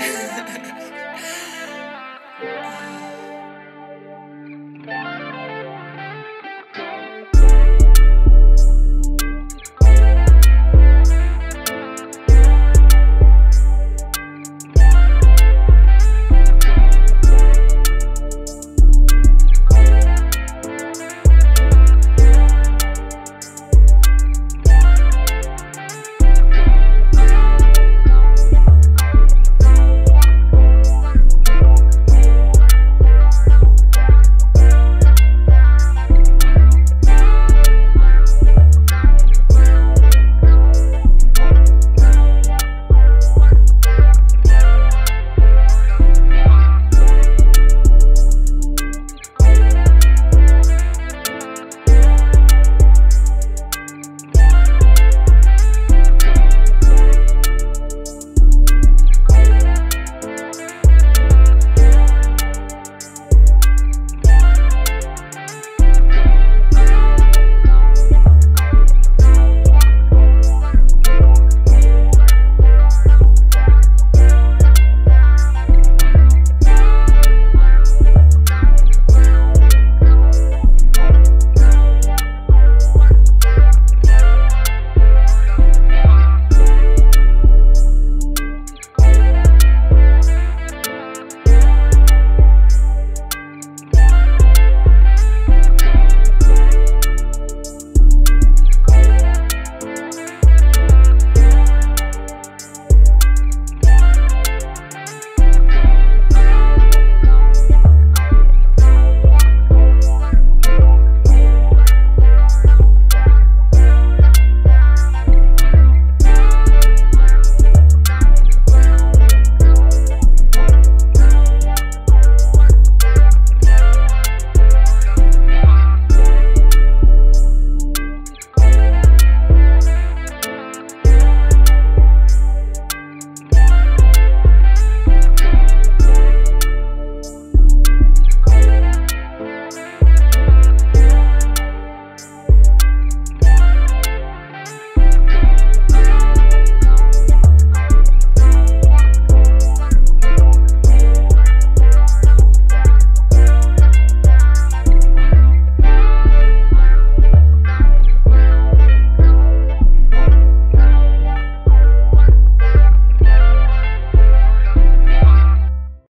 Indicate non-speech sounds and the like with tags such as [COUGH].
Yeah. [LAUGHS]